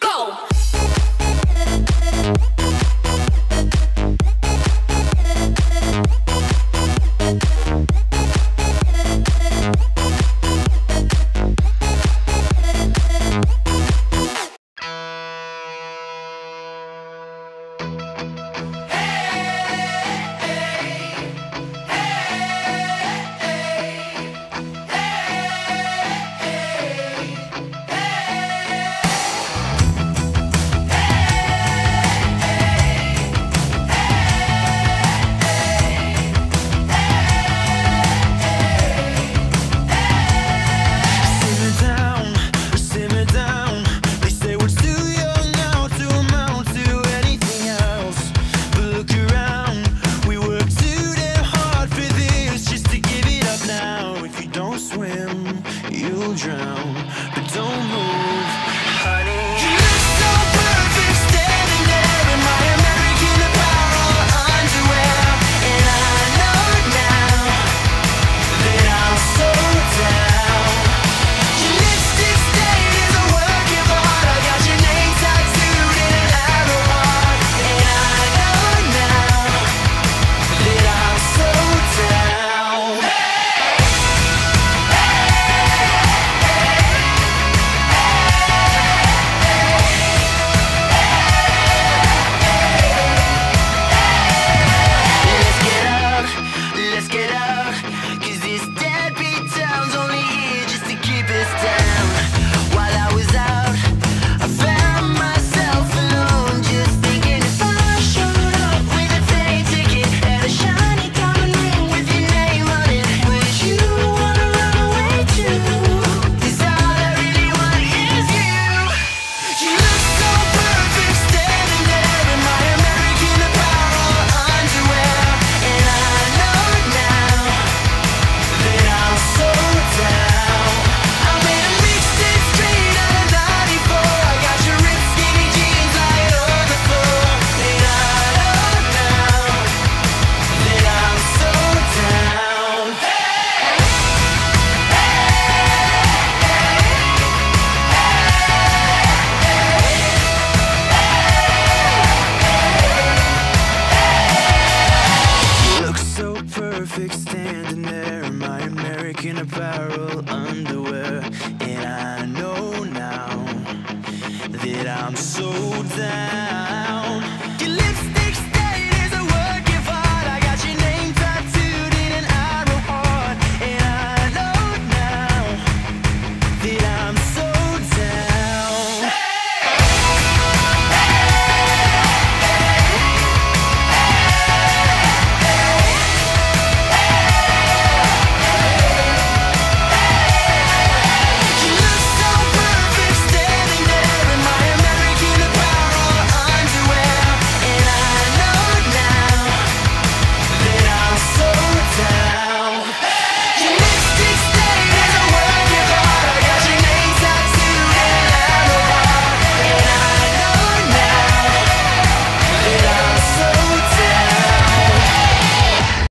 Go! drown perfect standing there in my American apparel underwear. And I know now that I'm so down.